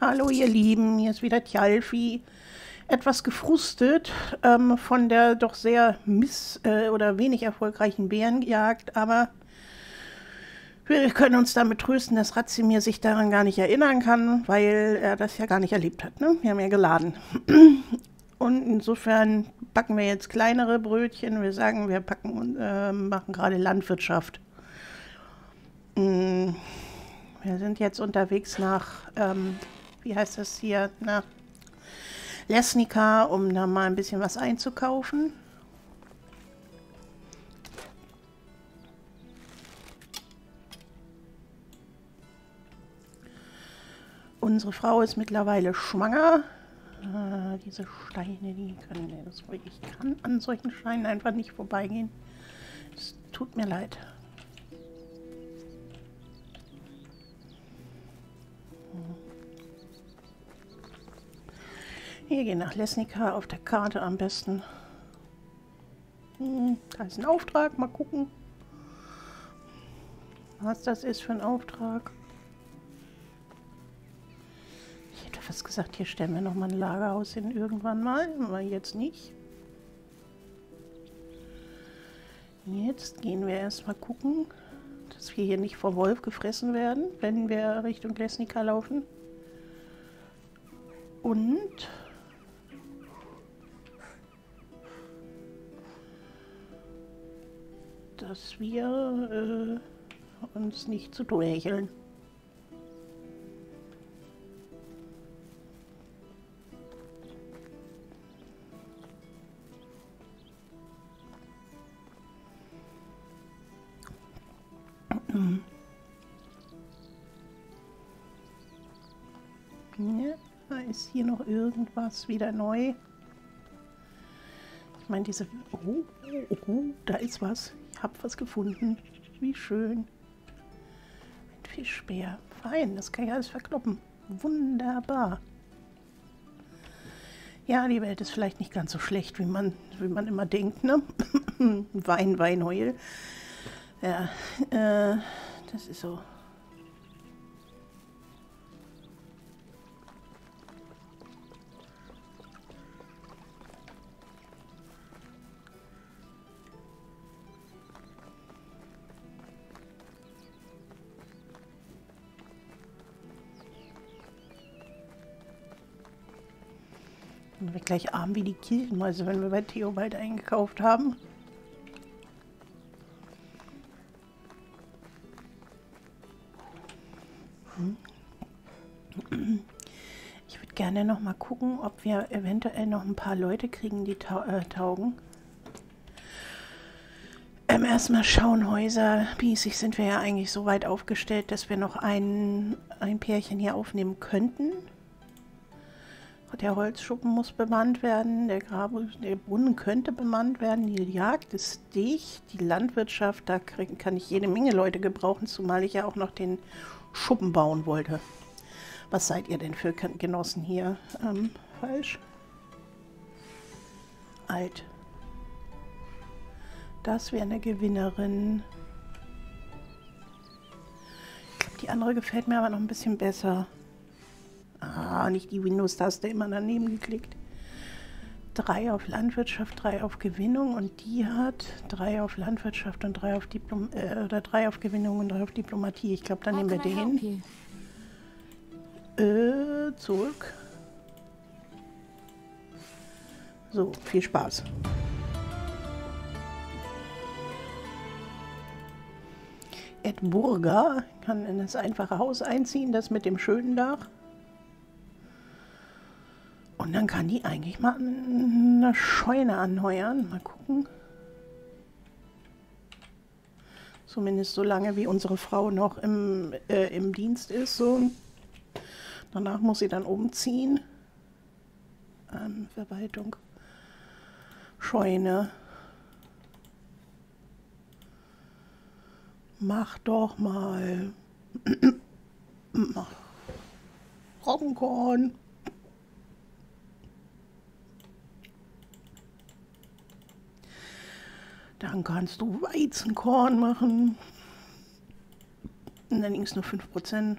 Hallo ihr Lieben, hier ist wieder Tjalfi. Etwas gefrustet ähm, von der doch sehr miss- äh, oder wenig erfolgreichen Bärenjagd, aber wir können uns damit trösten, dass Razimir sich daran gar nicht erinnern kann, weil er das ja gar nicht erlebt hat. Ne? Wir haben ja geladen. Und insofern backen wir jetzt kleinere Brötchen. Wir sagen, wir packen, und, äh, machen gerade Landwirtschaft. Mm, Wir sind jetzt unterwegs nach, ähm, wie heißt das hier, nach Lesnica, um da mal ein bisschen was einzukaufen. Unsere Frau ist mittlerweile schwanger. Äh, diese Steine, die können mir das Ich kann an solchen Steinen einfach nicht vorbeigehen. Es tut mir leid. Wir gehen nach Lesnica auf der Karte am besten. Hm, da ist ein Auftrag, mal gucken, was das ist für ein Auftrag. Ich hätte fast gesagt, hier stellen wir nochmal ein Lagerhaus hin irgendwann mal, aber jetzt nicht. Jetzt gehen wir erstmal gucken, dass wir hier nicht vor Wolf gefressen werden, wenn wir Richtung Lesnica laufen. Und dass wir äh, uns nicht zu Tode. Ja, ist hier noch irgendwas wieder neu? Ich meine, diese. Oh, oh, oh, da ist was. Habe was gefunden. Wie schön. Ein Fischbär. Fein, das kann ich alles verkloppen. Wunderbar. Ja, die Welt ist vielleicht nicht ganz so schlecht, wie man, wie man immer denkt, ne? Wein, Weinheul. Ja, äh, das ist so. Sind wir gleich arm wie die Kirchenmäuse, wenn wir bei Theobald eingekauft haben. Ich würde gerne noch mal gucken, ob wir eventuell noch ein paar Leute kriegen, die tau äh, taugen. Ähm, erstmal schauen, Häuser. Mäßig sind wir ja eigentlich so weit aufgestellt, dass wir noch ein, ein Pärchen hier aufnehmen könnten. Der Holzschuppen muss bemannt werden, der, Grabe, der Brunnen könnte bemannt werden, die Jagd ist dicht, die Landwirtschaft, da krieg, kann ich jede Menge Leute gebrauchen, zumal ich ja auch noch den Schuppen bauen wollte. Was seid ihr denn für Genossen hier? Ähm, falsch? Alt. Das wäre eine Gewinnerin. Ich glaube, die andere gefällt mir aber noch ein bisschen besser. Ah, nicht die Windows-Taste immer daneben geklickt. Drei auf Landwirtschaft, drei auf Gewinnung und die hat drei auf Landwirtschaft und drei auf Diplom äh, oder drei auf Gewinnung und drei auf Diplomatie. Ich glaube, dann How nehmen wir den. Äh, zurück. So, viel Spaß. Ed Burger kann in das einfache Haus einziehen, das mit dem schönen Dach. Und dann kann die eigentlich mal eine Scheune anheuern. Mal gucken. Zumindest so lange, wie unsere Frau noch im, äh, im Dienst ist. So. Danach muss sie dann umziehen. Ähm, Verwaltung. Scheune. Mach doch mal. Roggenkorn. Dann kannst du Weizenkorn machen. Allerdings nur 5%.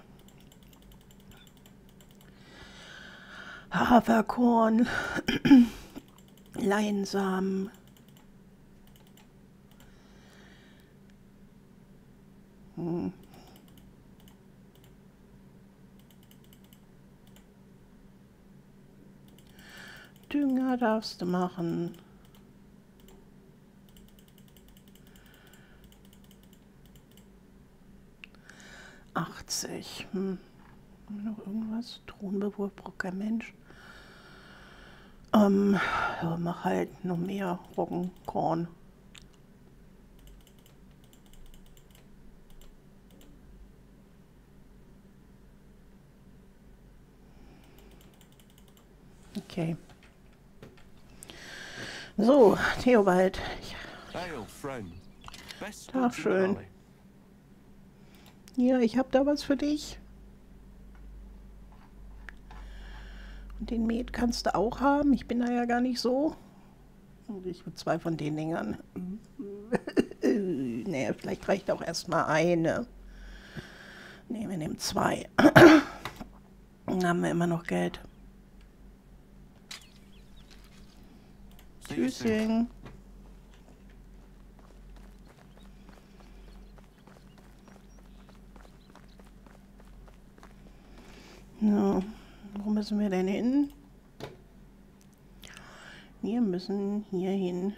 Haferkorn, Leinsamen. Hm. Dünger darfst du machen. Achtzig. Hm. Noch irgendwas? Thronbewurf kein Mensch. Ähm, ja, mach halt noch mehr Roggenkorn. Okay. So, Theobald. Tag schön. Ja, ich habe da was für dich. Und den Met kannst du auch haben. Ich bin da ja gar nicht so. Und ich habe zwei von den Dingern. nee, vielleicht reicht auch erstmal eine. Ne, wir nehmen zwei. Dann haben wir immer noch Geld. Tschüssing. Ja, wo müssen wir denn hin? Wir müssen hier hin.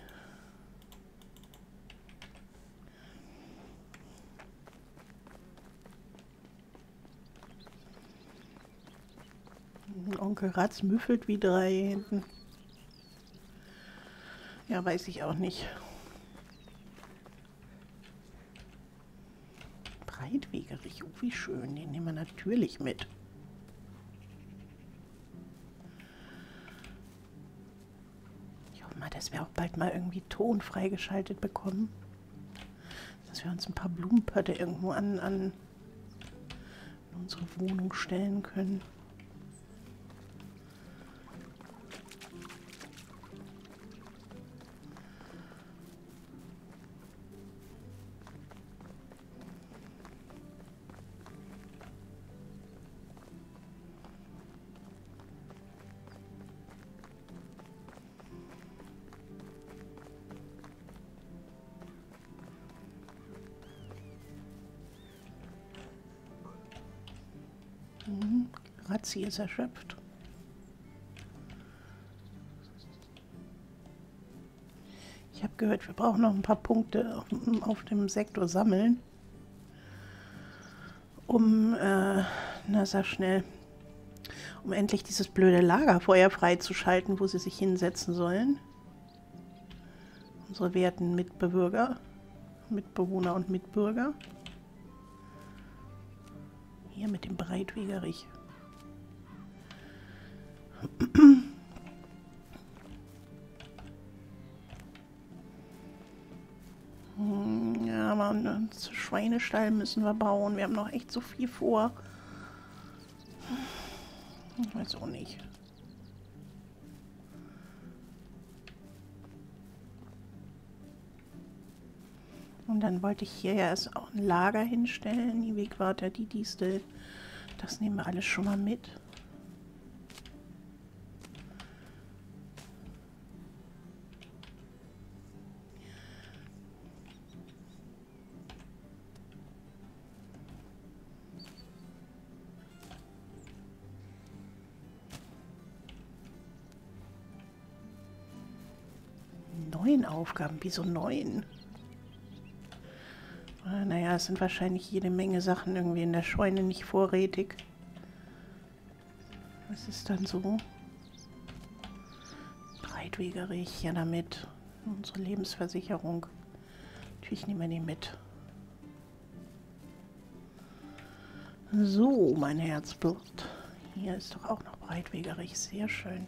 Onkel Ratz müffelt wie drei hinten. Ja, weiß ich auch nicht. Breitwegerig, oh wie schön, den nehmen wir natürlich mit. Ich hoffe mal, dass wir auch bald mal irgendwie Ton freigeschaltet bekommen. Dass wir uns ein paar Blumenpötte irgendwo an, an unsere Wohnung stellen können. Razzi ist erschöpft. Ich habe gehört, wir brauchen noch ein paar Punkte auf, auf dem Sektor sammeln, um, äh, na sag schnell, um endlich dieses blöde Lagerfeuer freizuschalten, wo sie sich hinsetzen sollen. Unsere werten Mitbürger, Mitbewohner und Mitbürger. Hier mit dem Breitwegerich. Ja, aber einen Schweinestall müssen wir bauen. Wir haben noch echt so viel vor. Ich weiß auch nicht. Und dann wollte ich hier ja erst auch ein Lager hinstellen. Die Wegwarte, die Distel. Das nehmen wir alles schon mal mit. Aufgaben, wieso neun? Äh, naja, es sind wahrscheinlich jede Menge Sachen irgendwie in der Scheune nicht vorrätig. Was ist dann so? Breitwegerig, ja damit. Unsere Lebensversicherung. Natürlich nehmen wir die mit. So, mein Herzblut. Hier ist doch auch noch breitwegerig. Sehr schön.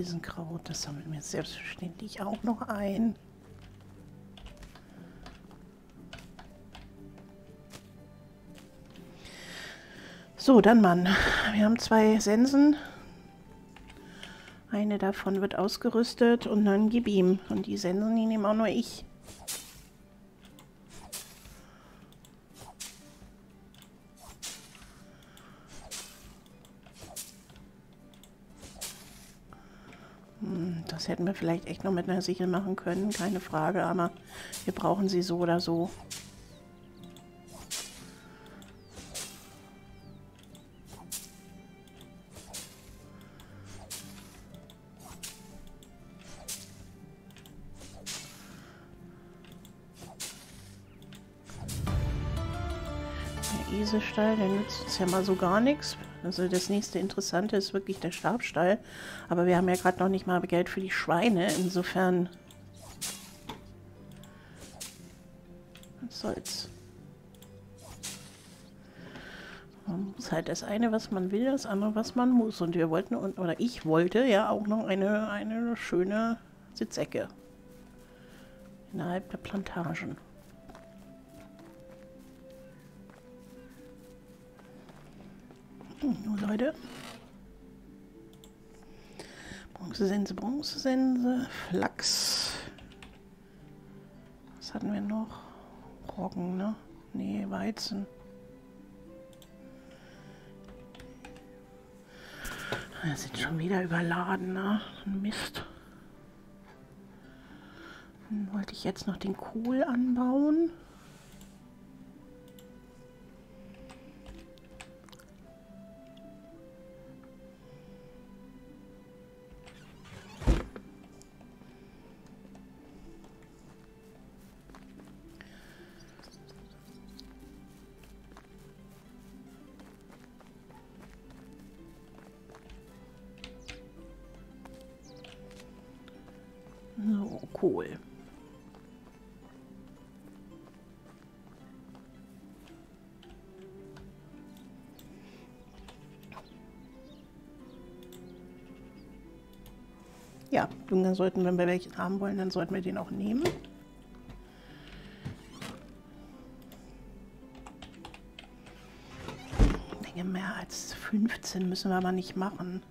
Besenkraut, das sammeln wir selbstverständlich auch noch ein. So, dann Mann. Wir haben zwei Sensen. Eine davon wird ausgerüstet und dann gib ihm. Und die Sensen, die nehme auch nur ich. Hätten wir vielleicht echt noch mit einer Sichel machen können, keine Frage, aber wir brauchen sie so oder so. Der Eselstall, der nützt uns ja mal so gar nichts. Also das nächste Interessante ist wirklich der Stabstall. Aber wir haben ja gerade noch nicht mal Geld für die Schweine. Insofern... Was soll's. Man muss halt das eine, was man will, das andere, was man muss. Und wir wollten, oder ich wollte ja auch noch eine, eine schöne Sitzecke. Innerhalb der Plantagen. Nur Leute. Bronzesense, Bronzesense, Flachs. Was hatten wir noch? Roggen, ne? Nee, Weizen. Wir sind schon wieder überladen, ne? Mist. Dann wollte ich jetzt noch den Kohl anbauen. Und dann sollten, wenn wir welchen haben wollen, dann sollten wir den auch nehmen. Ich denke, mehr als 15 müssen wir aber nicht machen.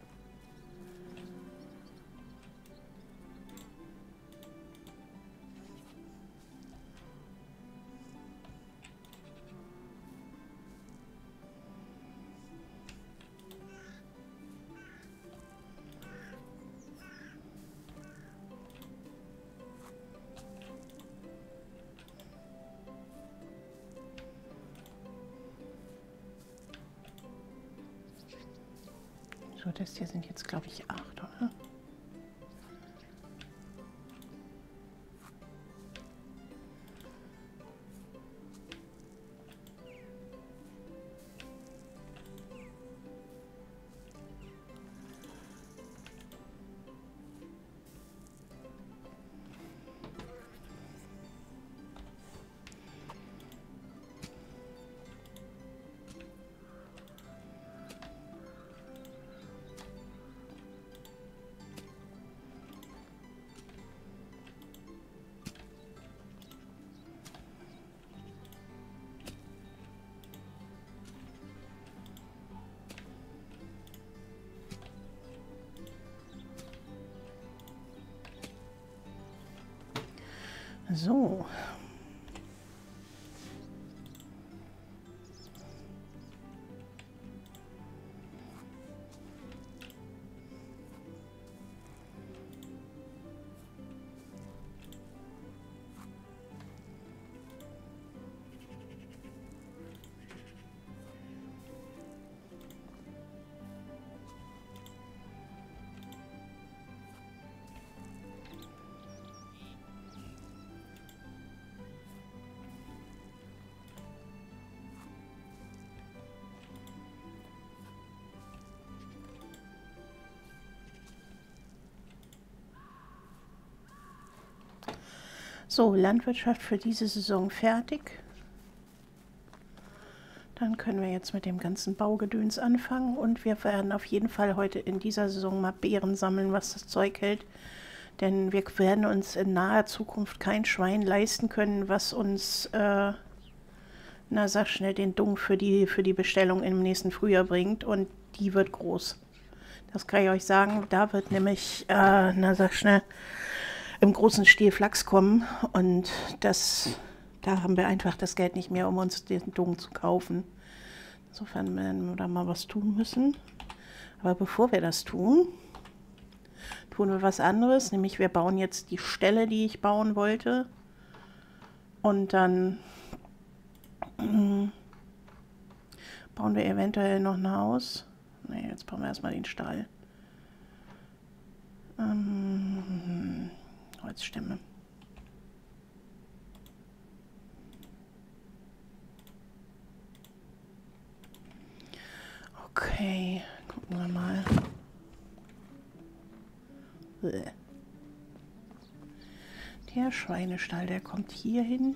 So. So, Landwirtschaft für diese Saison fertig. Dann können wir jetzt mit dem ganzen Baugedöns anfangen und wir werden auf jeden Fall heute in dieser Saison mal Beeren sammeln, was das Zeug hält. Denn wir werden uns in naher Zukunft kein Schwein leisten können, was uns äh, na sag schnell, den Dung für die, für die Bestellung im nächsten Frühjahr bringt und die wird groß. Das kann ich euch sagen. Da wird nämlich, äh, na sag schnell, im großen Stil Flachs kommen und das, da haben wir einfach das Geld nicht mehr, um uns den Dung zu kaufen. Insofern werden wir da mal was tun müssen. Aber bevor wir das tun, tun wir was anderes, nämlich wir bauen jetzt die Stelle, die ich bauen wollte. Und dann bauen wir eventuell noch ein Haus. Ne, jetzt bauen wir erstmal den Stall. Ähm, Holzstämme. Okay, gucken wir mal. Der Schweinestall, der kommt hier hin.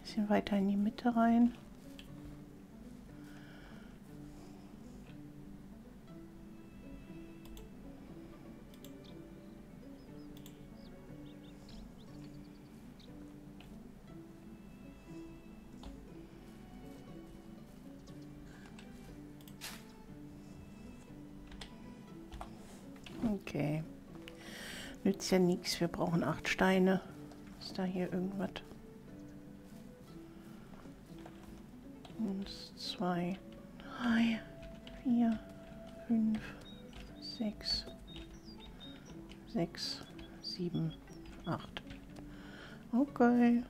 Bisschen weiter in die Mitte rein. Nützt ja nichts. Wir brauchen acht Steine. Ist da hier irgendwas? Eins, zwei, drei, vier, fünf, sechs, sechs, sieben, acht. Okay.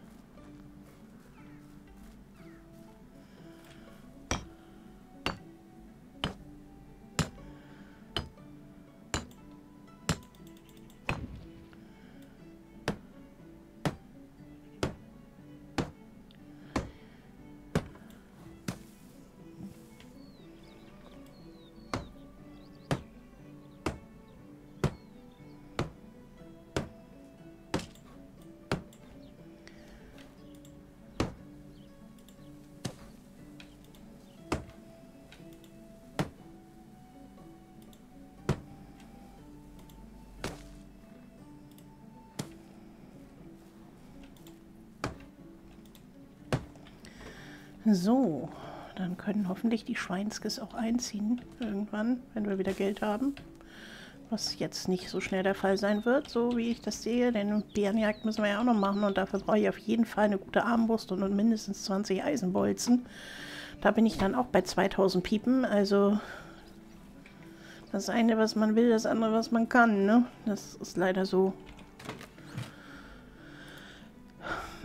So, dann können hoffentlich die Schweinskes auch einziehen irgendwann, wenn wir wieder Geld haben. Was jetzt nicht so schnell der Fall sein wird, so wie ich das sehe. Denn Bärenjagd müssen wir ja auch noch machen und dafür brauche ich auf jeden Fall eine gute Armbrust und mindestens 20 Eisenbolzen. Da bin ich dann auch bei 2000 Piepen. Also das eine, was man will, das andere, was man kann. Ne? Das ist leider so.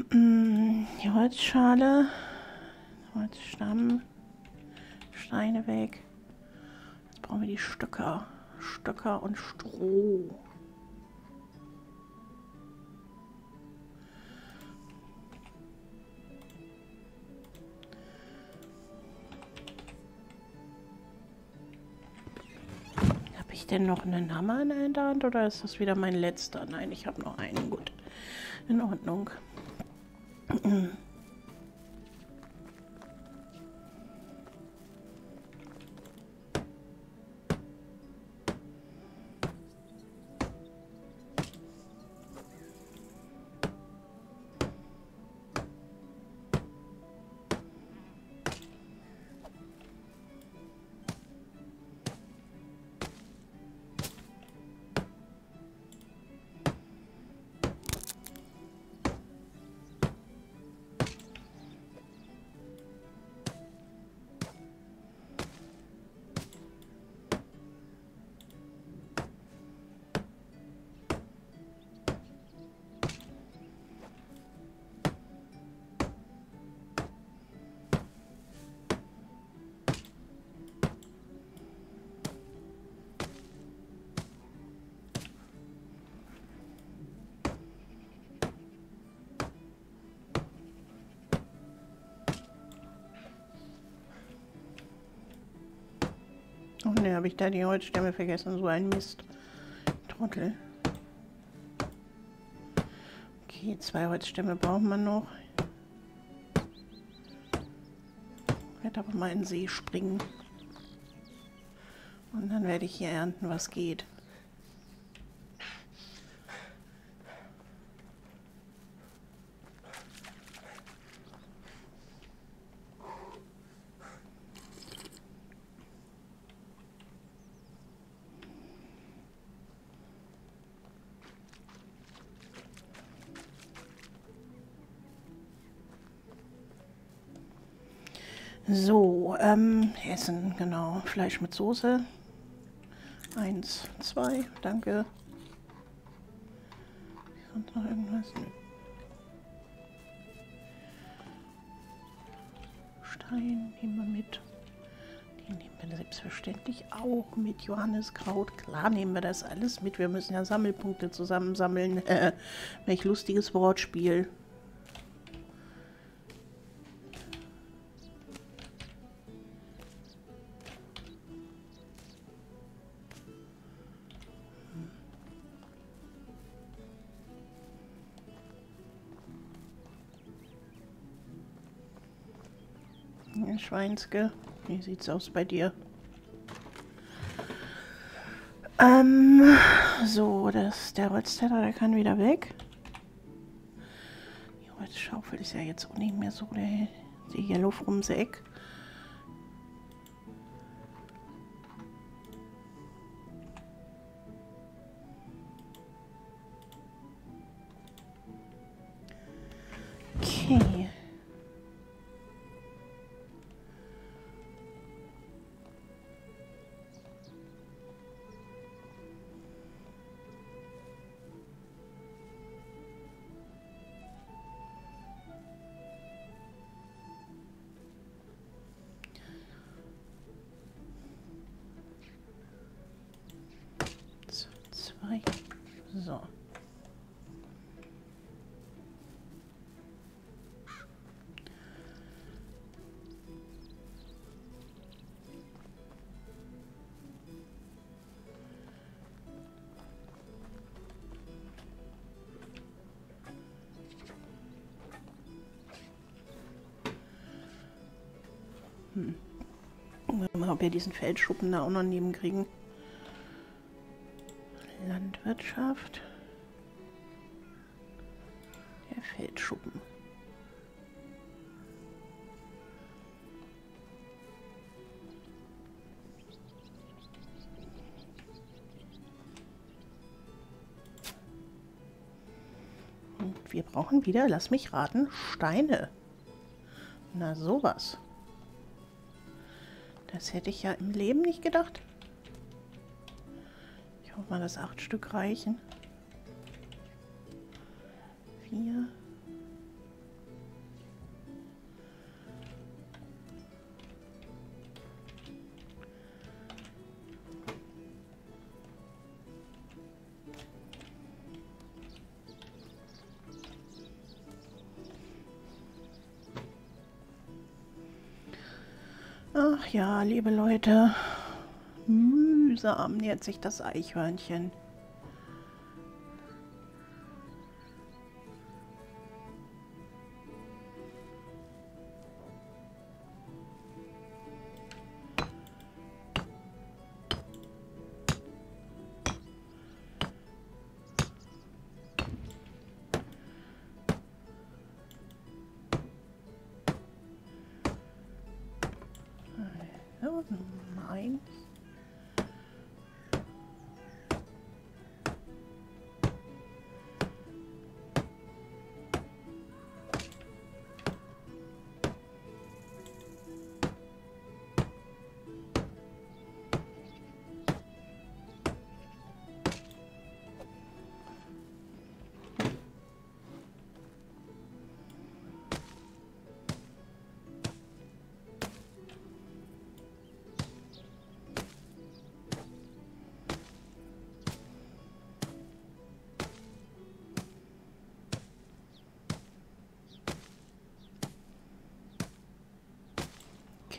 Die Holzschale. Holzstamm. Steine weg. Jetzt brauchen wir die Stöcker. Stöcker und Stroh. Habe ich denn noch einen Hammer in der Hand oder ist das wieder mein letzter? Nein, ich habe noch einen. Gut. In Ordnung. Oh ne, habe ich da die Holzstämme vergessen. So ein Mist. Trottel. Okay, zwei Holzstämme braucht man noch. Ich werde aber mal in den See springen. Und dann werde ich hier ernten, was geht. So, ähm, Essen, genau. Fleisch mit Soße. Eins, zwei, danke. Und noch irgendwas? Stein nehmen wir mit. Den nehmen wir selbstverständlich auch mit. Johanneskraut, klar nehmen wir das alles mit. Wir müssen ja Sammelpunkte zusammensammeln. Welch lustiges Wortspiel. Schweinske. Wie sieht's aus bei dir? Ähm, so, das, der Holzteller, der kann wieder weg. Die Holzschaufel ist ja jetzt auch nicht mehr so der, der Yellow the Eck. Ob wir diesen Feldschuppen da auch noch neben kriegen. Landwirtschaft. Der Feldschuppen. Und wir brauchen wieder, lass mich raten, Steine. Na sowas. Das hätte ich ja im Leben nicht gedacht hoffe mal, dass acht Stück reichen. Vier. Liebe Leute, mühsam nähert sich das Eichhörnchen.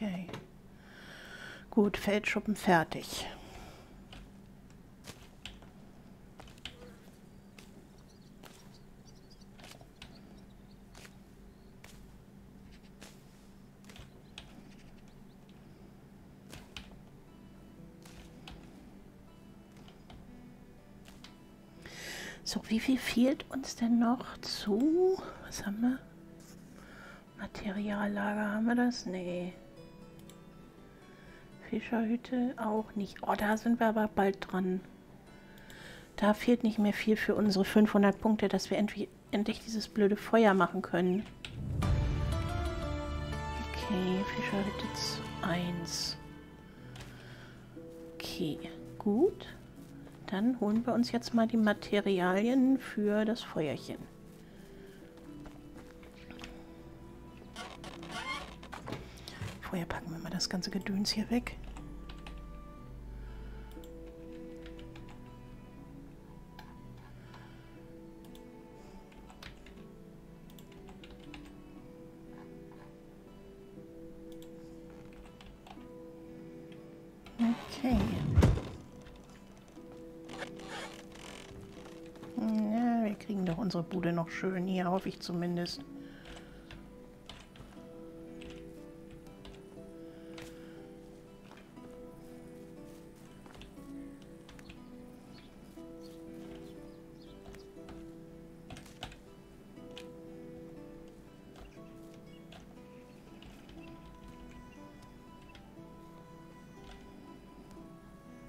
Okay. Gut, Feldschuppen fertig. So, wie viel fehlt uns denn noch zu? Was haben wir? Materiallager, haben wir das? Nee. Fischerhütte auch nicht. Oh, da sind wir aber bald dran. Da fehlt nicht mehr viel für unsere 500 Punkte, dass wir endlich, dieses blöde Feuer machen können. Okay, Fischerhütte 1. Okay, gut. Dann holen wir uns jetzt mal die Materialien für das Feuerchen. Vorher packen wir mal das ganze Gedöns hier weg. Bude noch schön hier, hoffe ich zumindest.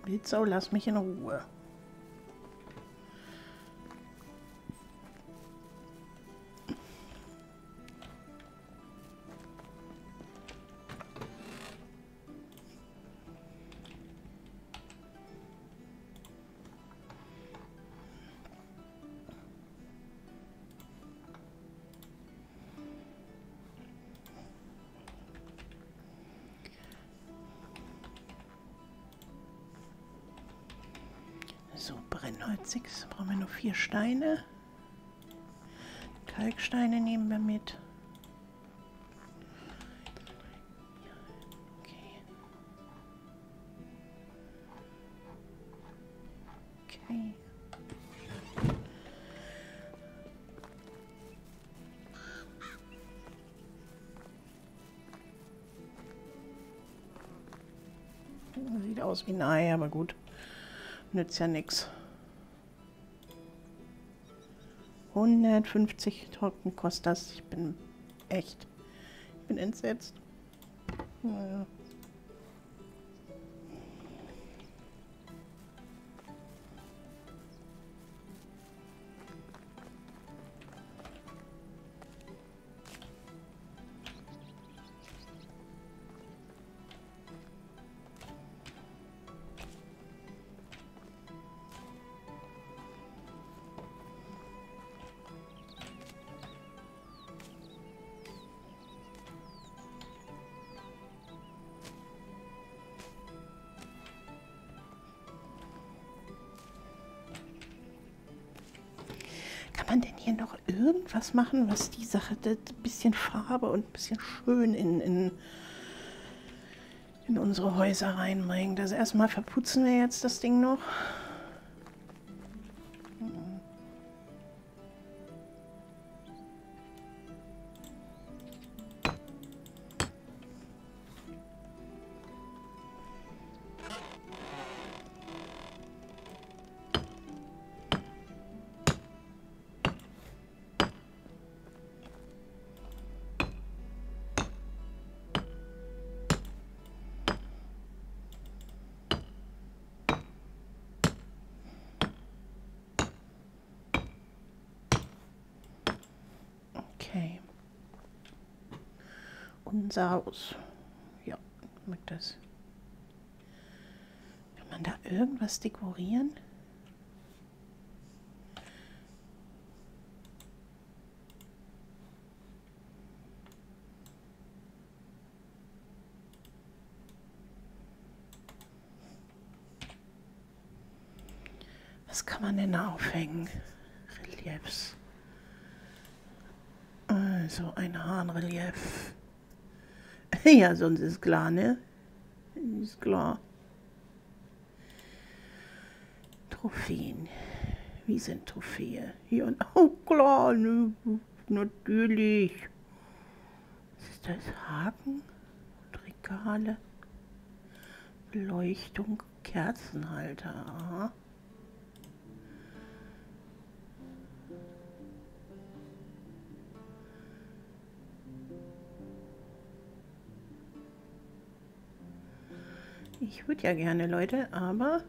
Blitzau, lass mich in Ruhe. Vier Steine. Kalksteine nehmen wir mit. Okay. Okay. Sieht aus wie ein Ei, aber gut. Nützt ja nichts. 150 Token kostet das. Ich bin echt. Ich bin entsetzt. Naja. Irgendwas machen, was die Sache, das bisschen Farbe und ein bisschen schön in, in, in unsere Häuser reinbringt? Also erstmal verputzen wir jetzt das Ding noch. Unser Haus. Ja, mit das. Kann man da irgendwas dekorieren? Was kann man denn aufhängen? Reliefs. Also ein Hahnrelief. Ja, sonst ist klar, ne? Ist klar. Trophäen. Wie sind Trophäe? Hier, oh klar, ne? natürlich. Was ist das? Haken und Regale. Beleuchtung, Kerzenhalter. Aha. Ich würde ja gerne, Leute, aber...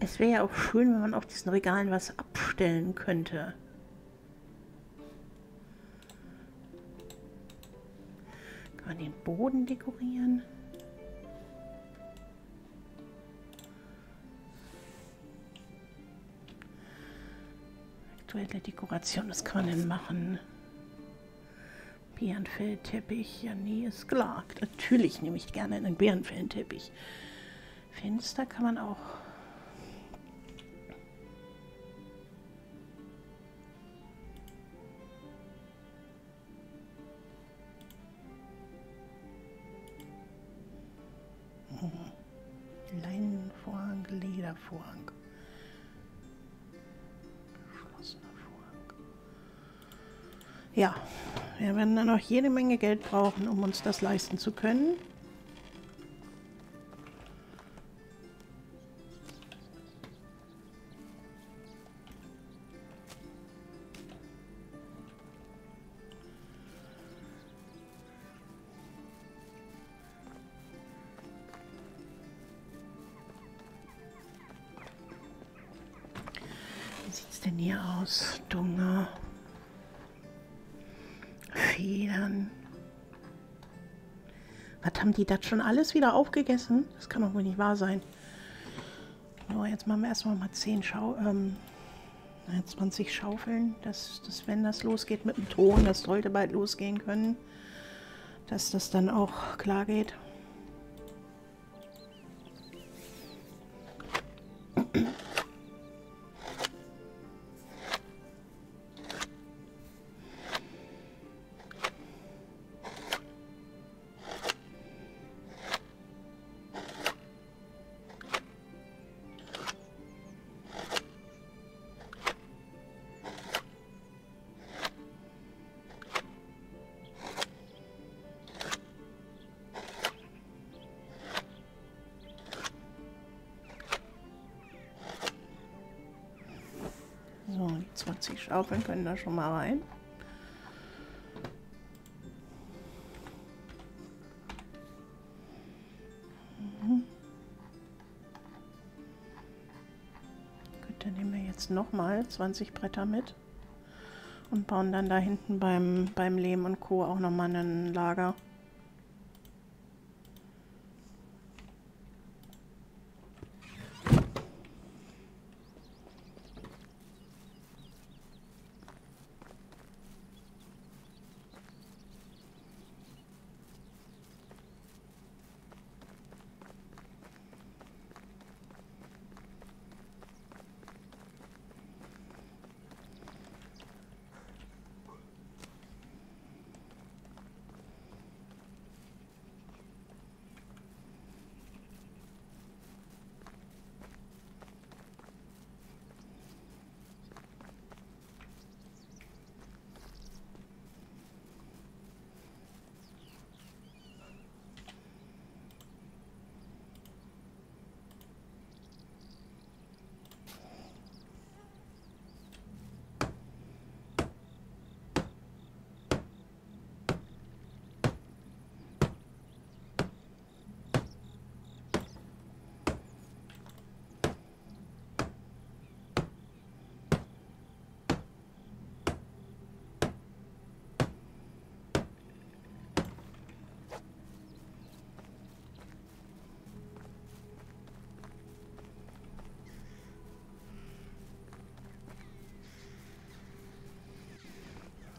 Es wäre ja auch schön, wenn man auf diesen Regalen was aufstellen könnte. Kann man den Boden dekorieren? Aktuelle Dekoration, was kann man denn machen? Bärenfellteppich, ja nee, ist klar. Natürlich nehme ich gerne einen Bärenfellteppich. Fenster kann man auch Leinenvorhang, Ledervorhang. Geschlossener Vorhang. Ja, wir werden dann noch jede Menge Geld brauchen, um uns das leisten zu können. Wie sieht's denn hier aus? Dunger. Federn. Was haben die das schon alles wieder aufgegessen? Das kann doch wohl nicht wahr sein. So, jetzt machen wir erstmal mal 10 Schau ähm, 20 Schaufeln, dass, dass wenn das losgeht mit dem Ton, das sollte bald losgehen können, dass das dann auch klar geht. 20 Schaufeln können da schon mal rein. Mhm. Gut, dann nehmen wir jetzt nochmal 20 Bretter mit und bauen dann da hinten beim, beim Lehm und Co. auch nochmal ein Lager.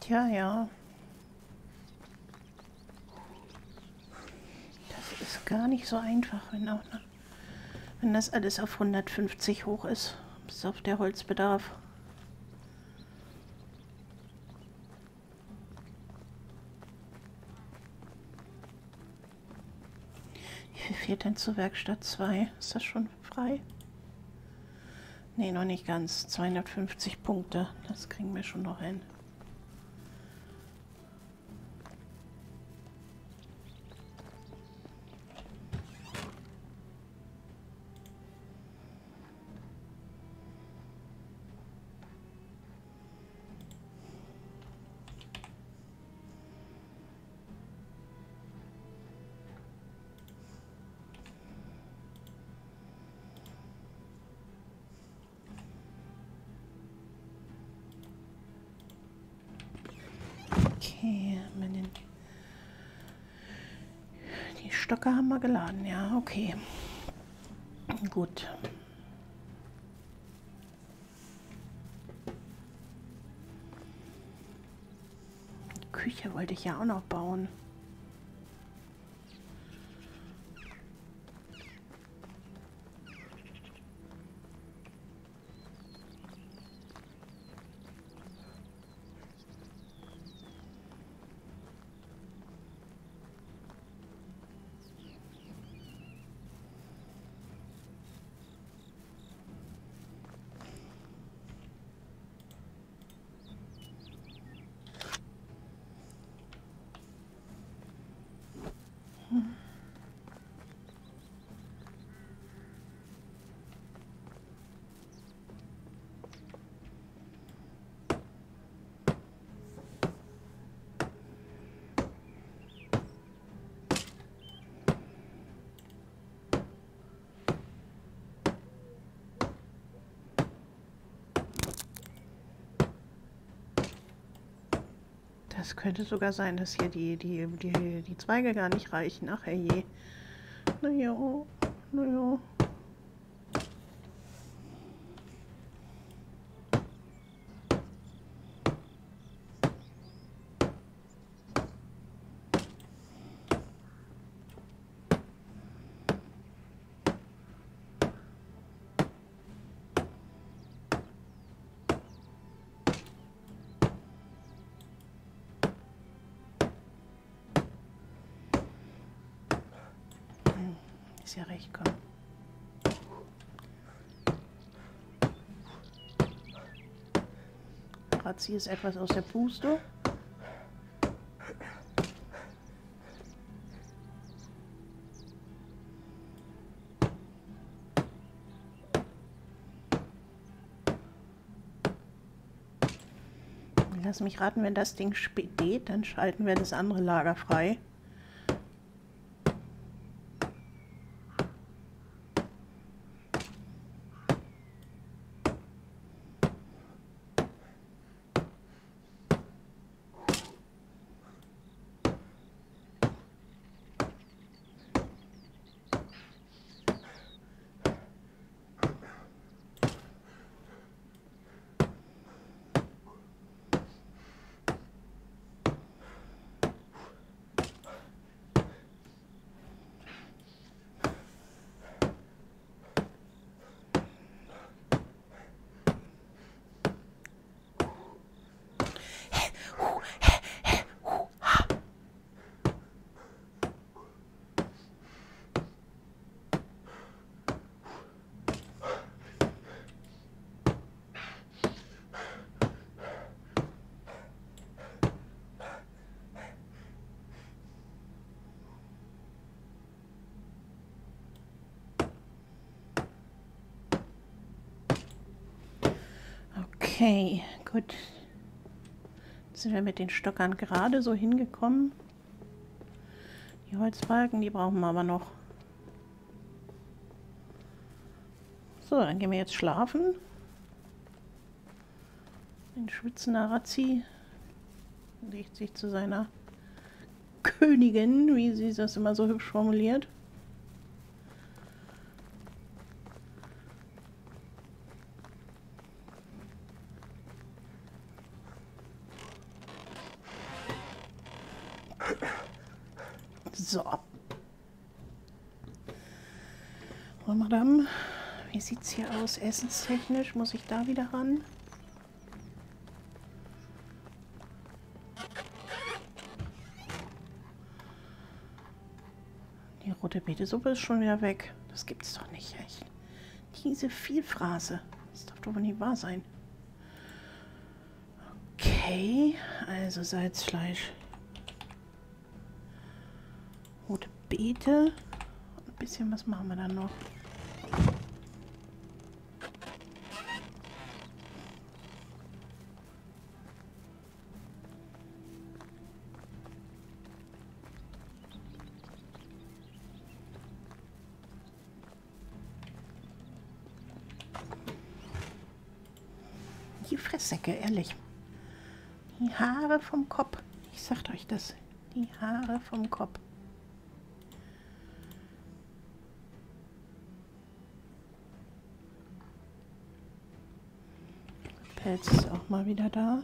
Tja, ja. Das ist gar nicht so einfach, wenn, auch, noch- wenn das alles auf 150 hoch ist, bis auf der Holzbedarf. Wie viel fehlt denn zur Werkstatt 2? Ist das schon frei? Nee, noch nicht ganz. 250 Punkte. Das kriegen wir schon noch hin. Stöcke haben wir geladen, ja, okay. Gut. Küche wollte ich ja auch noch bauen. Das könnte sogar sein, dass hier die, die, die, die Zweige gar nicht reichen. Ach je. Naja, naja. Ja recht, komm. Razzi ist etwas aus der Puste. Lass mich raten, wenn das Ding steht, dann schalten wir das andere Lager frei. Okay, gut. Jetzt sind wir mit den Stockern gerade so hingekommen. Die Holzbalken, die brauchen wir aber noch. So, dann gehen wir jetzt schlafen. Ein schwitzender Razzi legt sich zu seiner Königin, wie sie das immer so hübsch formuliert. So. Oh, Madame, wie sieht's hier aus? Essenstechnisch muss ich da wieder ran? Die rote Betesuppe ist schon wieder weg. Das gibt's doch nicht, echt. Diese Vielfraße. Das darf doch nicht wahr sein. Okay, also Salzfleisch. Rote Beete. Ein bisschen was machen wir dann noch. Ehrlich. Die Haare vom Kopf. Ich sagt euch das. Die Haare vom Kopf. Pelz ist auch mal wieder da.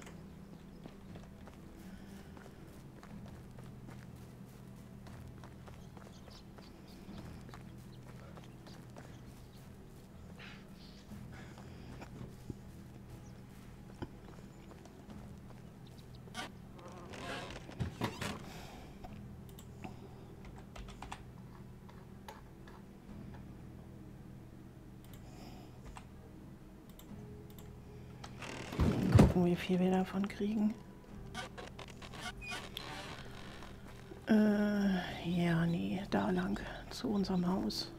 Gucken, wie viel wir davon kriegen. Äh, ja, nee, da lang, zu unserem Haus.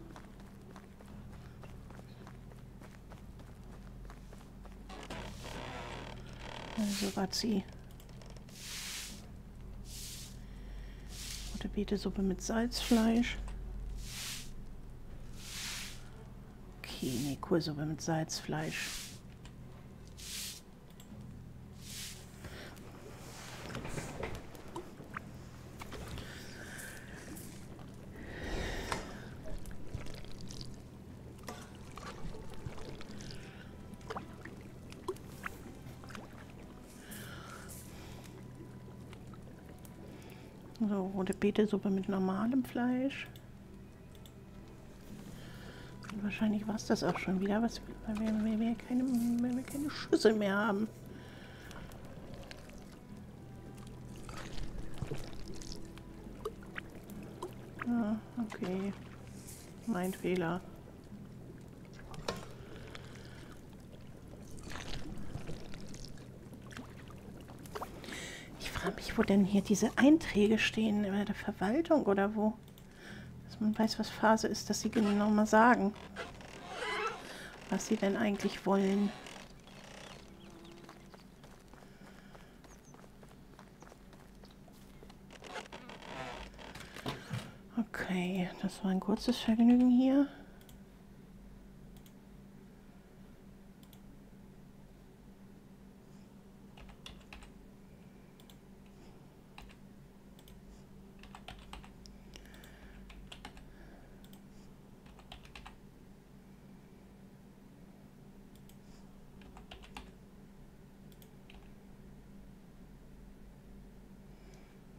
Also Razzi. Rote Betesuppe mit Salzfleisch. Okay, nee, Kohlsuppe mit Salzfleisch. So, rote Betesuppe mit normalem Fleisch. Und wahrscheinlich war es das auch schon wieder, was, weil, wir, weil, wir keine, weil wir keine Schüssel mehr haben. Ah, okay. Mein Fehler. Wo denn hier diese Einträge stehen, in der Verwaltung oder wo? Dass man weiß, was Phase ist, dass sie genau mal sagen, was sie denn eigentlich wollen. Okay, das war ein kurzes Vergnügen hier.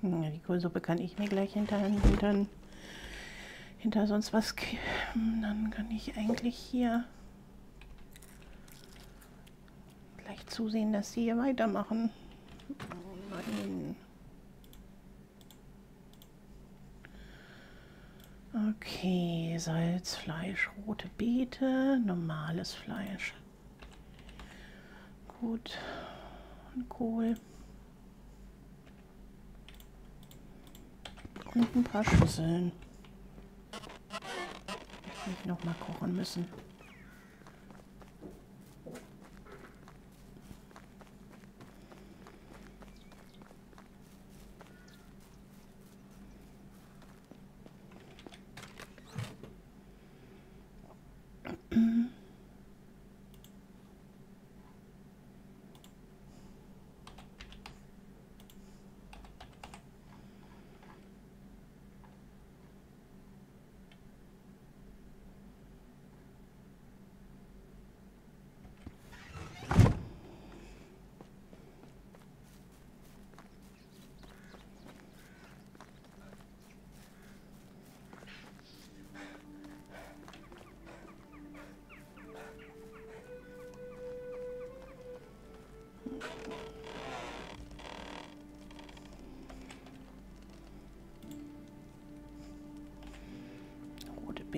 Ja, die Kohlsuppe kann ich mir gleich hinter, hinter, hinter sonst was kippen. Dann kann ich eigentlich hier gleich zusehen, dass sie hier weitermachen. Oh nein. Okay, Salz, Fleisch, rote Beete, normales Fleisch. Gut. Und Kohl. Und ein paar Schüsseln. Nicht noch mal kochen müssen.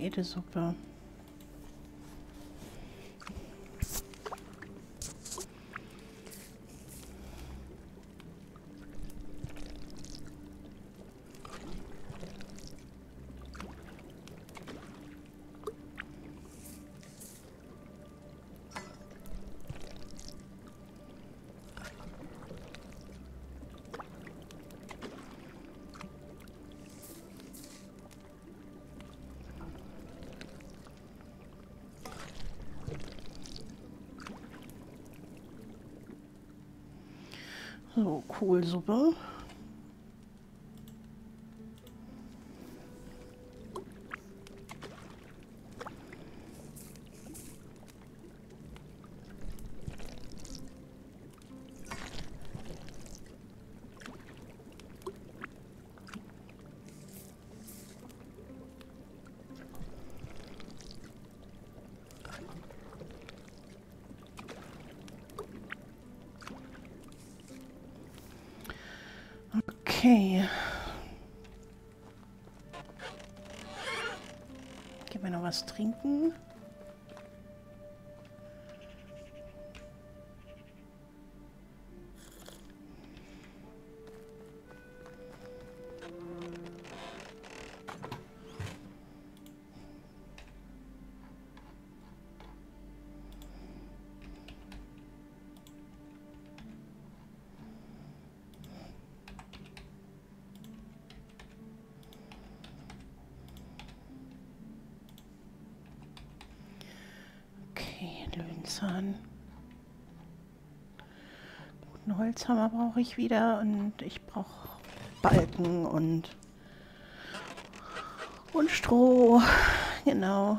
Betesuppe. So, Kohlsuppe. Okay. Gib mir noch was trinken. Löwenzahn. Guten Holzhammer brauche ich wieder und ich brauche Balken und, und Stroh. Genau.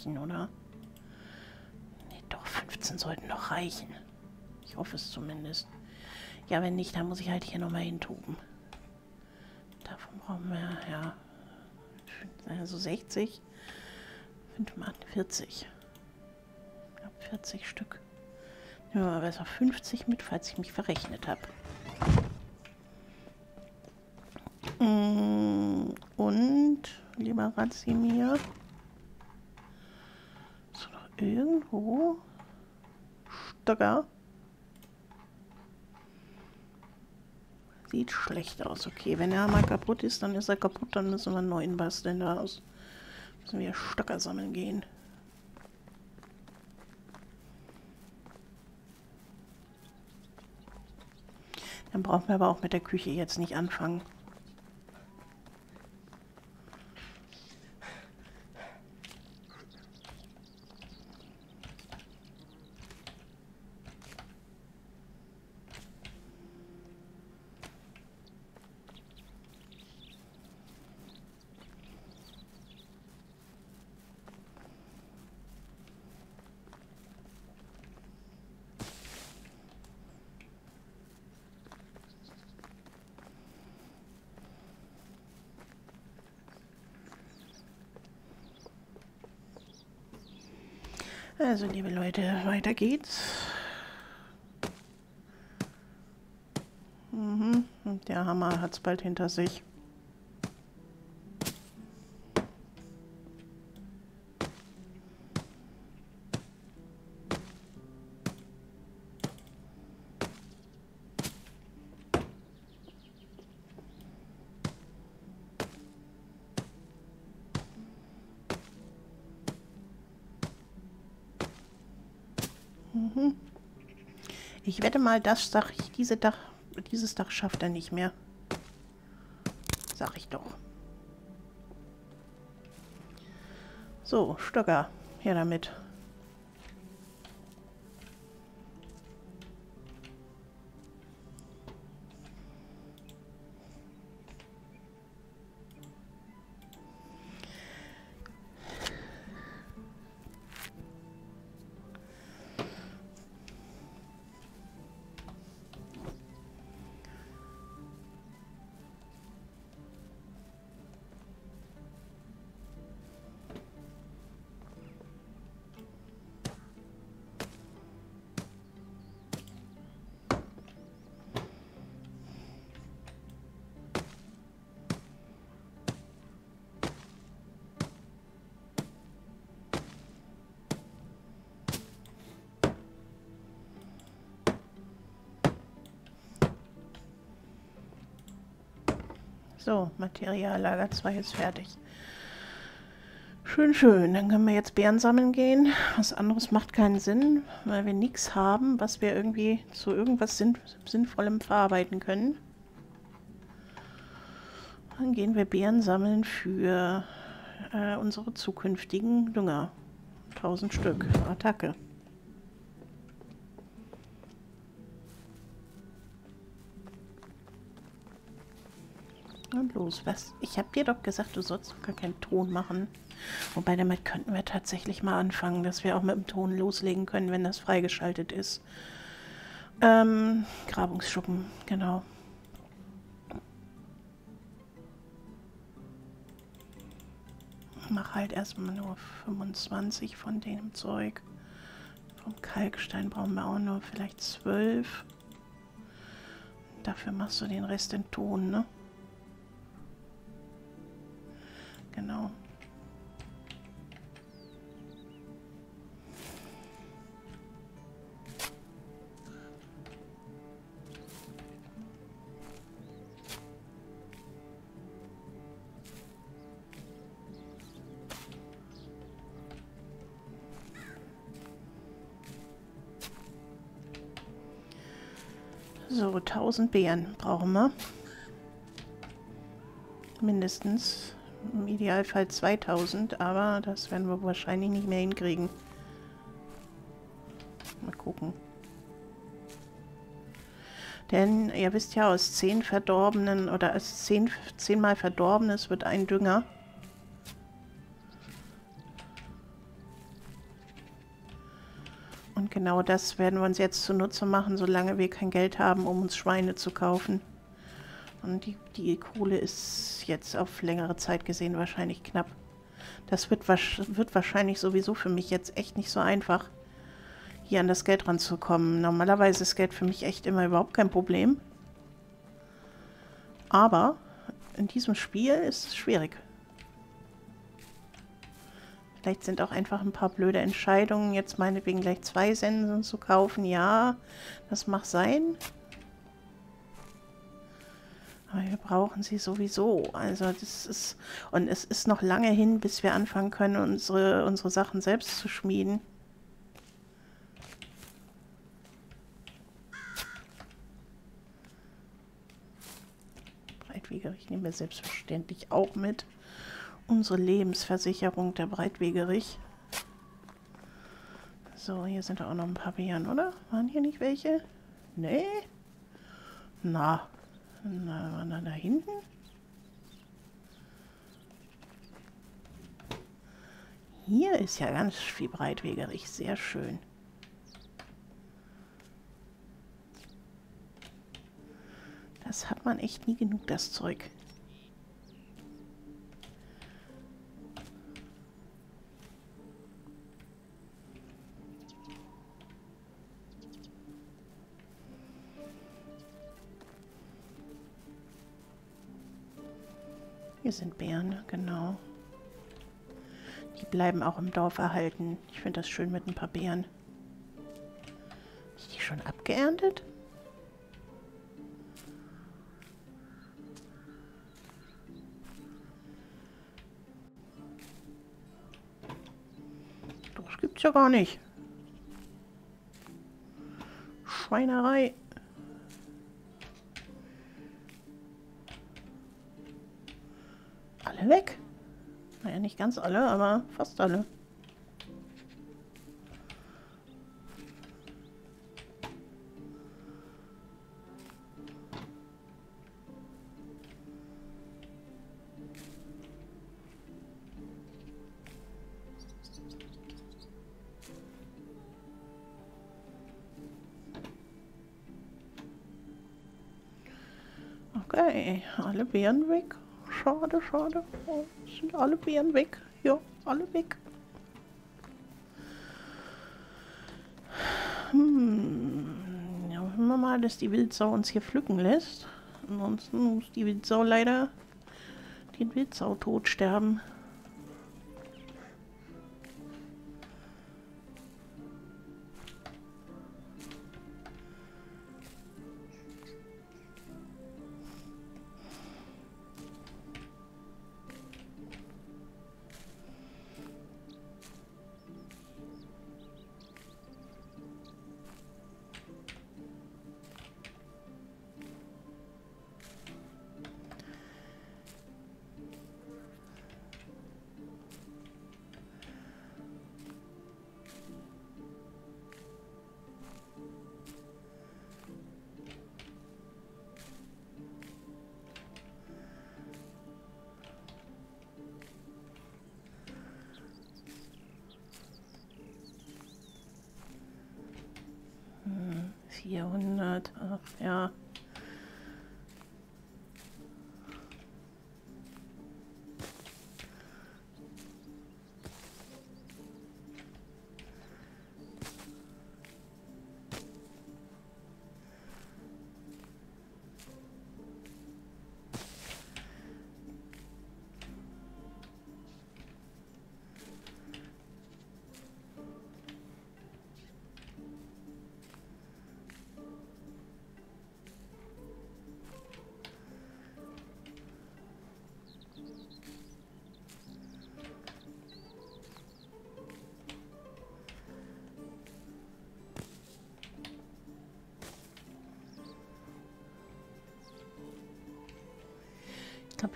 Reichen, oder? Ne, doch, 15 sollten doch reichen. Ich hoffe es zumindest. Ja, wenn nicht, dann muss ich halt hier nochmal hintoben. Davon brauchen wir, ja, also 60. 5 mal 40. Ich glaube 40 Stück. Nehmen wir mal besser 50 mit, falls ich mich verrechnet habe. Mm, und, lieber Razimir, irgendwo Stocker? Sieht schlecht aus. Okay, wenn er mal kaputt ist, dann ist er kaputt. Dann müssen wir einen neuen basteln daraus. Müssen wir Stöcker sammeln gehen. Dann brauchen wir aber auch mit der Küche jetzt nicht anfangen. Also, liebe Leute, weiter geht's. Mhm. Der Hammer hat es bald hinter sich. Ich wette mal, das Dach, diese Dach, dieses Dach schafft er nicht mehr. Sag ich doch. So, Stöcker, her damit. So, Materiallager 2 ist fertig. Schön, schön. Dann können wir jetzt Beeren sammeln gehen. Was anderes macht keinen Sinn, weil wir nichts haben, was wir irgendwie zu irgendwas Sinn Sinnvollem verarbeiten können. Dann gehen wir Beeren sammeln für äh, unsere zukünftigen Dünger. 1000 Stück. Attacke. Und los, was? Ich habe dir doch gesagt, du sollst gar keinen Ton machen. Wobei, damit könnten wir tatsächlich mal anfangen, dass wir auch mit dem Ton loslegen können, wenn das freigeschaltet ist. Ähm, Grabungsschuppen, genau. Mach halt erstmal nur 25 von dem Zeug. Vom Kalkstein brauchen wir auch nur vielleicht 12. Dafür machst du den Rest in Ton, ne? Genau. So, 1000 Beeren brauchen wir. Mindestens. Im Idealfall 2000, aber das werden wir wahrscheinlich nicht mehr hinkriegen. Mal gucken. Denn ihr wisst ja, aus 10 verdorbenen oder aus 10, 10 mal verdorbenes wird ein Dünger. Und genau das werden wir uns jetzt zunutze machen, solange wir kein Geld haben, um uns Schweine zu kaufen. Und die, die Kohle ist jetzt auf längere Zeit gesehen wahrscheinlich knapp. Das wird, wird wahrscheinlich sowieso für mich jetzt echt nicht so einfach, hier an das Geld ranzukommen. Normalerweise ist Geld für mich echt immer überhaupt kein Problem. Aber in diesem Spiel ist es schwierig. Vielleicht sind auch einfach ein paar blöde Entscheidungen, jetzt meinetwegen gleich zwei Sensen zu kaufen. Ja, das mag sein. Aber wir brauchen sie sowieso. Also das ist. Und es ist noch lange hin, bis wir anfangen können, unsere, unsere Sachen selbst zu schmieden. Breitwegerich nehmen wir selbstverständlich auch mit unsere Lebensversicherung der Breitwegerich. So, hier sind auch noch ein paar Bären, oder? Waren hier nicht welche? Nee? Na, na, waren da, hinten? Hier ist ja ganz viel Breitwegerich, sehr schön. Das hat man echt nie genug, das Zeug. Hier sind Bären, genau. Die bleiben auch im Dorf erhalten. Ich finde das schön mit ein paar Bären. Ist die schon abgeerntet? Das gibt's ja gar nicht. Schweinerei. Weg. Naja, nicht ganz alle, aber fast alle. Okay, alle Beeren weg. Schade, schade. Oh, sind alle Beeren weg. Ja, alle weg. Hm. Ja, hoffen wir mal, dass die Wildsau uns hier pflücken lässt. Ansonsten muss die Wildsau leider den Wildsau-Tod sterben.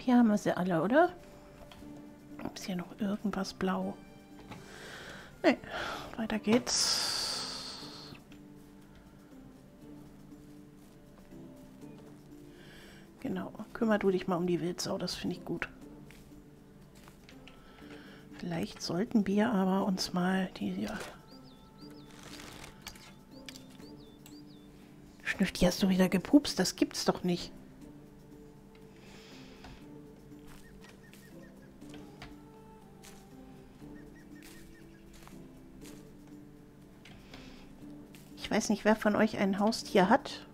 Hier haben wir sie alle, oder? Ist hier noch irgendwas blau? Ne, weiter geht's. Genau, kümmer du dich mal um die Wildsau, das finde ich gut. Vielleicht sollten wir aber uns mal die hier... Schnüfti, hast du wieder gepupst? Das gibt's doch nicht. Weiß nicht, wer von euch ein Haustier hat.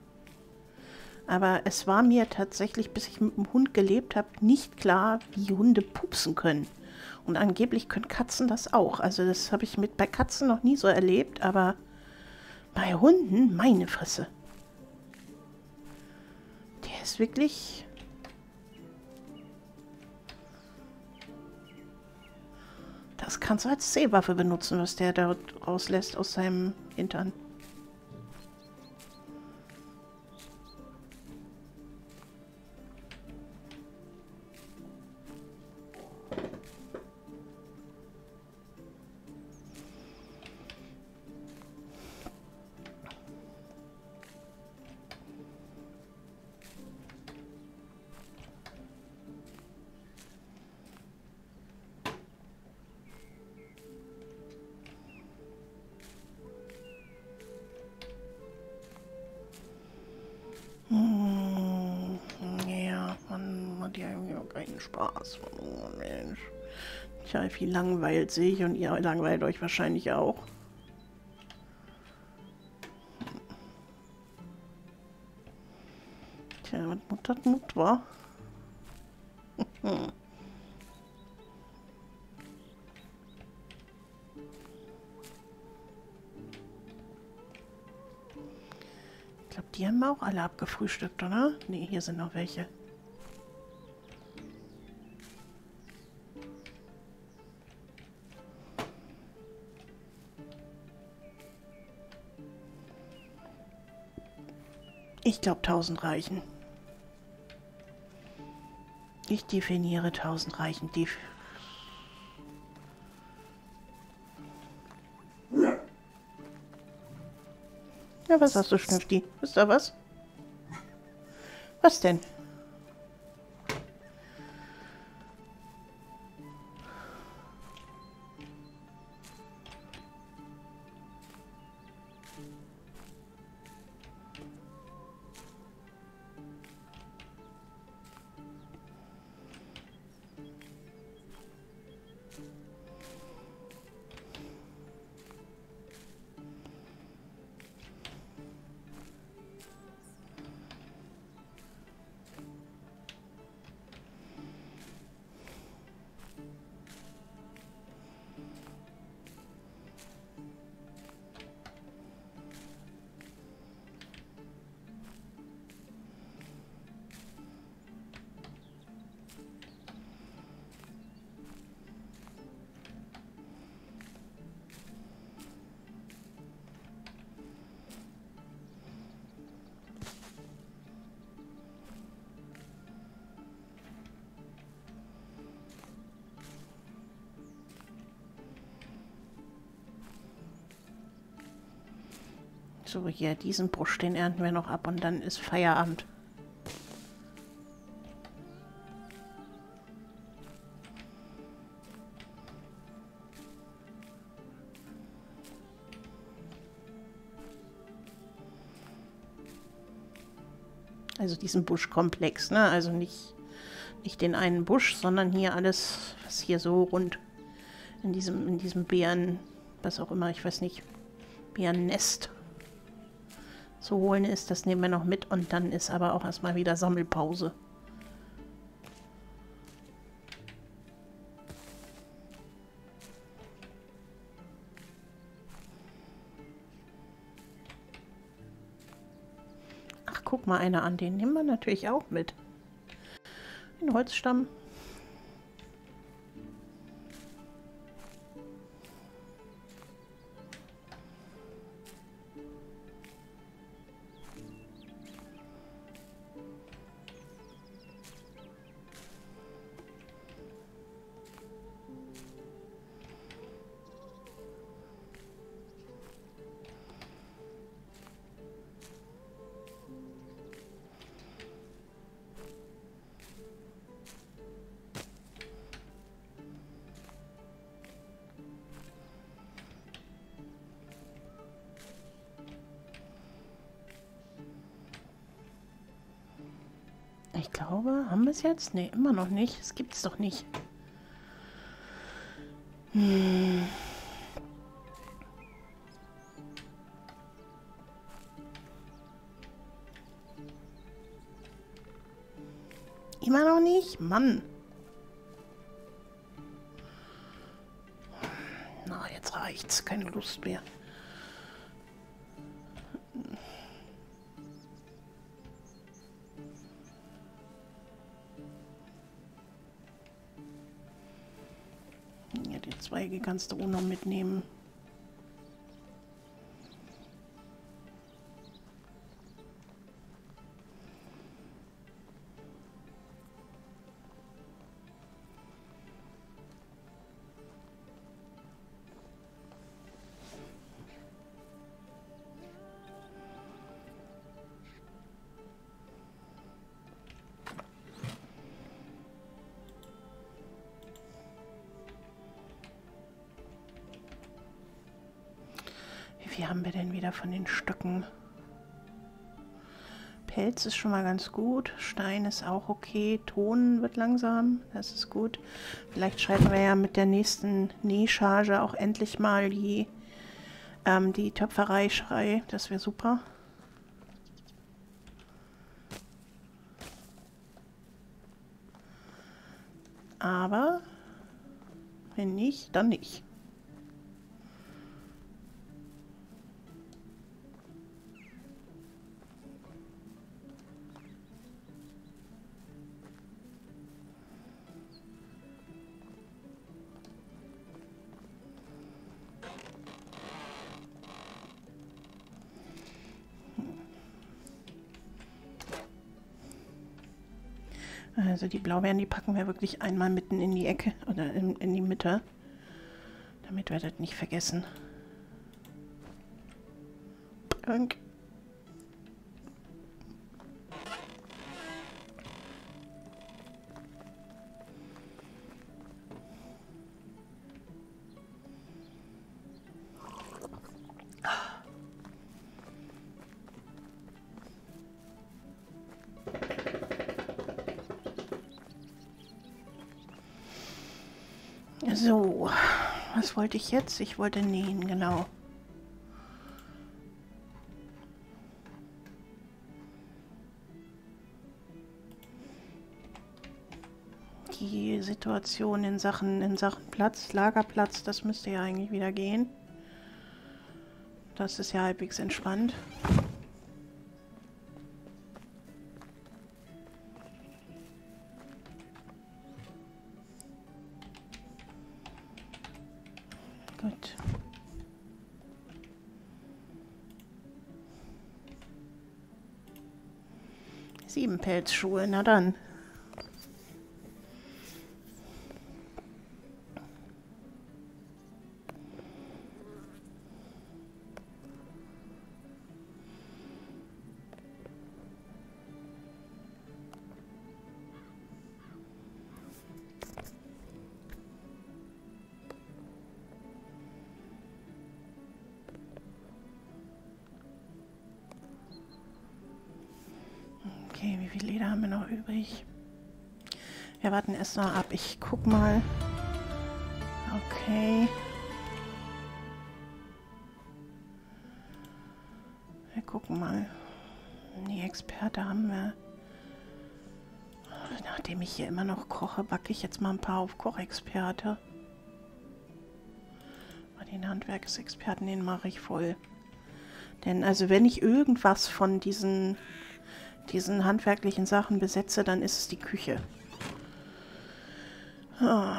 Aber es war mir tatsächlich, bis ich mit dem Hund gelebt habe, nicht klar, wie Hunde pupsen können. Und angeblich können Katzen das auch. Also das habe ich mit bei Katzen noch nie so erlebt, aber bei Hunden, meine Fresse. Der ist wirklich... Das kannst du als Seewaffe benutzen, was der da rauslässt aus seinem Hintern. Langweilt sich und ihr langweilt euch wahrscheinlich auch. Tja, was Mut hat Mut, war. Ich glaube, die haben wir auch alle abgefrühstückt, oder? Ne, hier sind noch welche. Ich glaube, 1000 reichen. Ich definiere 1000 reichen. Def ja, was hast du, Schnüfti? Ist da was? Was denn? So, hier, diesen Busch, den ernten wir noch ab und dann ist Feierabend. Also diesen Buschkomplex, ne? Also nicht, nicht den einen Busch, sondern hier alles, was hier so rund in diesem, in diesem Bären, was auch immer, ich weiß nicht, Bärennest zu holen ist. Das nehmen wir noch mit und dann ist aber auch erstmal wieder Sammelpause. Ach, guck mal einer an, den nehmen wir natürlich auch mit. Den Holzstamm. Ich glaube, haben wir es jetzt? Ne, immer noch nicht. Das gibt es doch nicht. Hm. Immer noch nicht? Mann. Na, jetzt reicht's. Keine Lust mehr. Kannst du noch mitnehmen. Haben wir denn wieder von den Stöcken? Pelz ist schon mal ganz gut. Stein ist auch okay. Ton wird langsam. Das ist gut. Vielleicht schalten wir ja mit der nächsten Nähcharge auch endlich mal die, ähm, die Töpferei schrei. Das wäre super. Aber wenn nicht, dann nicht. Also die Blaubeeren, die packen wir wirklich einmal mitten in die Ecke oder in, in die Mitte, damit wir das nicht vergessen. Danke. Wollte ich jetzt? Ich wollte nähen, genau. Die Situation in Sachen, in Sachen Platz, Lagerplatz, das müsste ja eigentlich wieder gehen. Das ist ja halbwegs entspannt. Pelzschuhe, na dann. Wir warten erst mal ab. Ich guck mal. Okay. Wir gucken mal. Die Experte haben wir. Nachdem ich hier immer noch koche, backe ich jetzt mal ein paar auf Kochexperte. Den Handwerksexperten, den mache ich voll. Denn also wenn ich irgendwas von diesen, diesen handwerklichen Sachen besetze, dann ist es die Küche. Oh,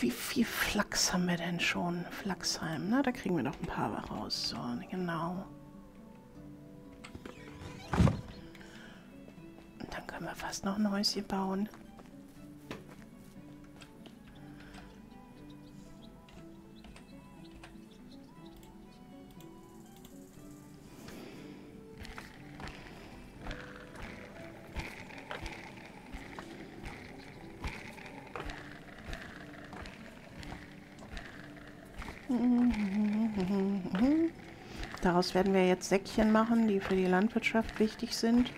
wie viel Flachs haben wir denn schon? Flachsheim, na, da kriegen wir noch ein paar raus. So, genau. Und dann können wir fast noch ein Häuschen bauen. Daraus werden wir jetzt Säckchen machen, die für die Landwirtschaft wichtig sind.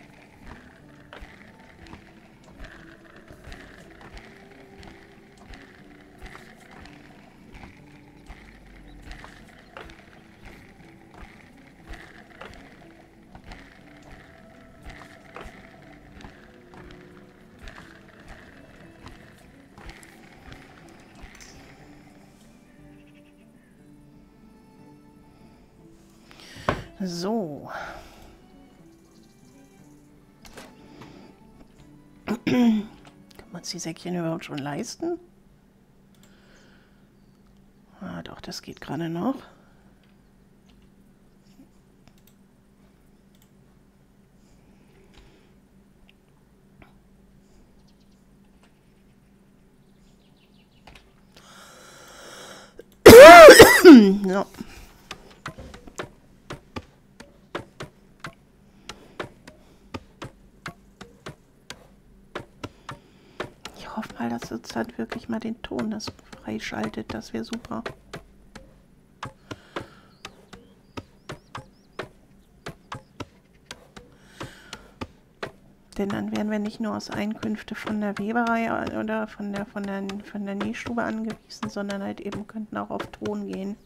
Die Säckchen überhaupt schon leisten? Ah, doch, das geht gerade noch. Es halt wirklich mal den Ton das freischaltet. Das wäre super. Denn dann wären wir nicht nur aus Einkünfte von der Weberei oder von der, von der, von der Nähstube angewiesen, sondern halt eben könnten auch auf Ton gehen.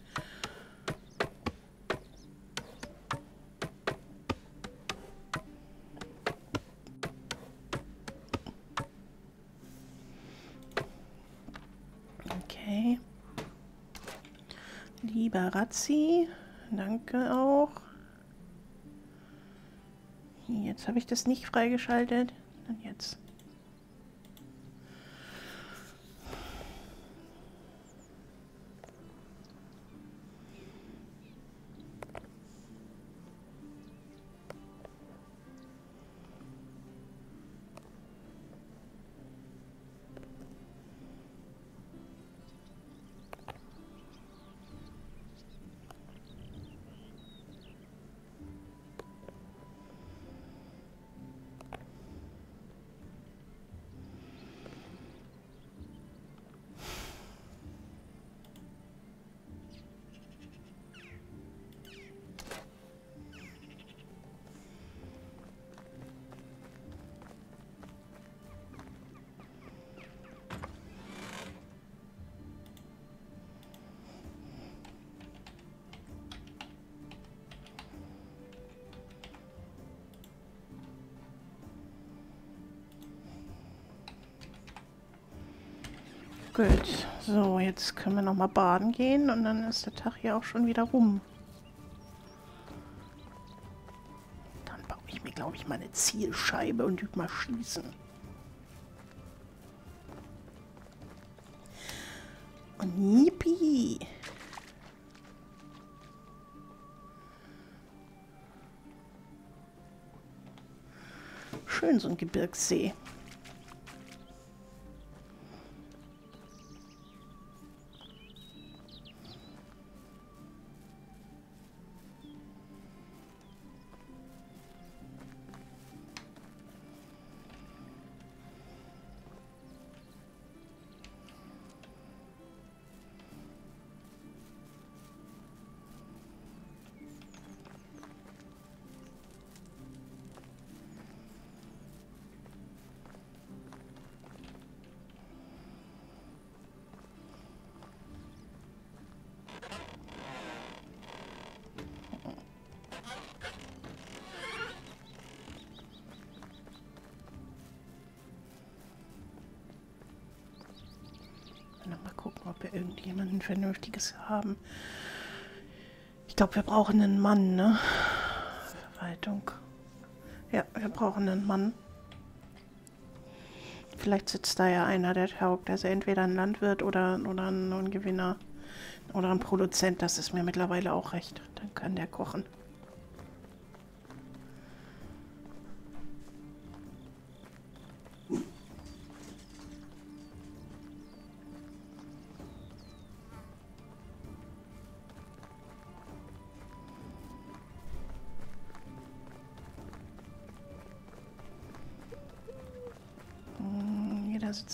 Barazzi. Danke auch. Jetzt habe ich das nicht freigeschaltet. Dann jetzt. So, jetzt können wir noch mal baden gehen und dann ist der Tag hier auch schon wieder rum. Dann baue ich mir, glaube ich, mal eine Zielscheibe und übe mal schießen. Und yippie! Schön so ein Gebirgssee. Mal gucken, ob wir irgendjemanden Vernünftiges haben. Ich glaube, wir brauchen einen Mann, ne? Verwaltung. Ja, wir brauchen einen Mann. Vielleicht sitzt da ja einer, der taugt. Also entweder ein Landwirt oder, oder ein Gewinner oder ein Produzent. Das ist mir mittlerweile auch recht. Dann kann der kochen.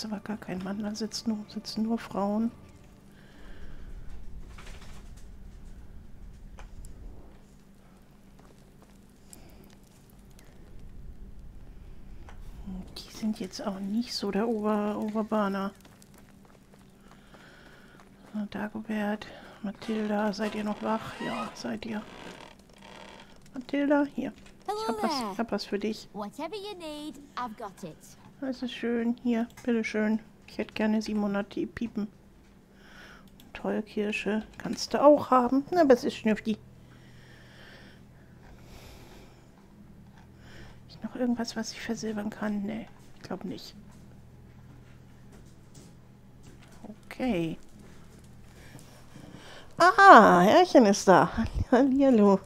Sitzt aber gar kein Mann, da sitzt nur, sitzen nur Frauen. Die sind jetzt auch nicht so der Ober Oberbahner. Dagobert, Mathilda, seid ihr noch wach? Ja, seid ihr. Mathilda, hier. Ich hab was, ich hab was für dich. Whatever you need, I've got it. Das ist schön. Hier, bitteschön. Ich hätte gerne 700 Piepen. Tolle Kirsche. Kannst du auch haben. Aber es ist schnüffig. Ist noch irgendwas, was ich versilbern kann? Nee, ich glaube nicht. Okay. Ah, Herrchen ist da. Hallo.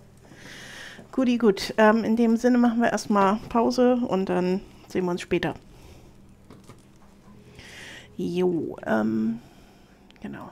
Guti, gut. Ähm, in dem Sinne machen wir erstmal Pause und dann sehen wir uns später. Jo, ähm, genau.